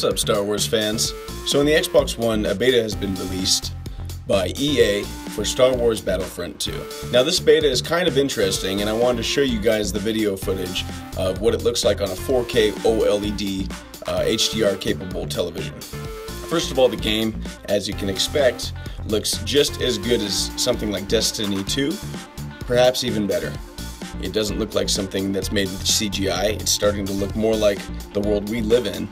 What's up, Star Wars fans? So, in the Xbox One, a beta has been released by EA for Star Wars Battlefront 2. Now, this beta is kind of interesting, and I wanted to show you guys the video footage of what it looks like on a 4K OLED uh, HDR capable television. First of all, the game, as you can expect, looks just as good as something like Destiny 2, perhaps even better. It doesn't look like something that's made with CGI, it's starting to look more like the world we live in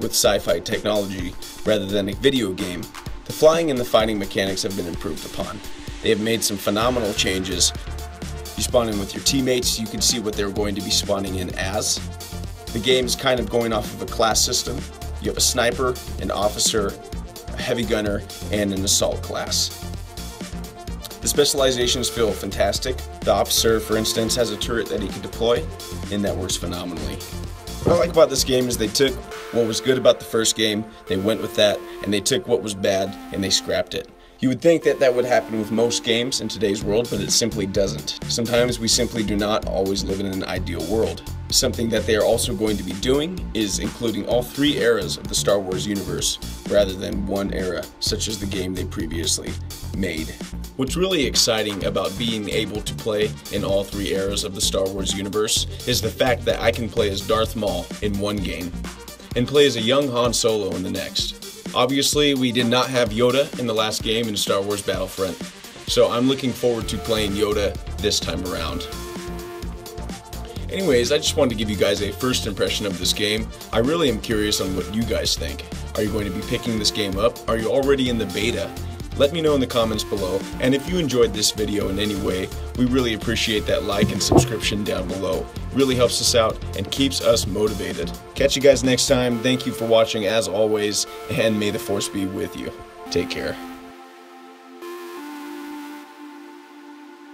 with sci-fi technology rather than a video game. The flying and the fighting mechanics have been improved upon. They have made some phenomenal changes. You spawn in with your teammates, you can see what they're going to be spawning in as. The game's kind of going off of a class system. You have a sniper, an officer, a heavy gunner, and an assault class. The specializations feel fantastic. The officer, for instance, has a turret that he can deploy, and that works phenomenally. What I like about this game is they took what was good about the first game, they went with that, and they took what was bad and they scrapped it. You would think that that would happen with most games in today's world, but it simply doesn't. Sometimes we simply do not always live in an ideal world. Something that they are also going to be doing is including all three eras of the Star Wars universe rather than one era, such as the game they previously made. What's really exciting about being able to play in all three eras of the Star Wars universe is the fact that I can play as Darth Maul in one game and play as a young Han Solo in the next. Obviously, we did not have Yoda in the last game in Star Wars Battlefront, so I'm looking forward to playing Yoda this time around. Anyways, I just wanted to give you guys a first impression of this game. I really am curious on what you guys think. Are you going to be picking this game up? Are you already in the beta? Let me know in the comments below, and if you enjoyed this video in any way, we really appreciate that like and subscription down below. Really helps us out and keeps us motivated. Catch you guys next time. Thank you for watching as always, and may the force be with you. Take care.